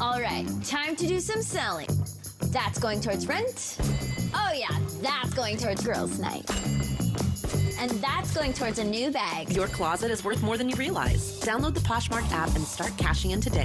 All right, time to do some selling. That's going towards rent. Oh, yeah, that's going towards girls' night. And that's going towards a new bag. Your closet is worth more than you realize. Download the Poshmark app and start cashing in today.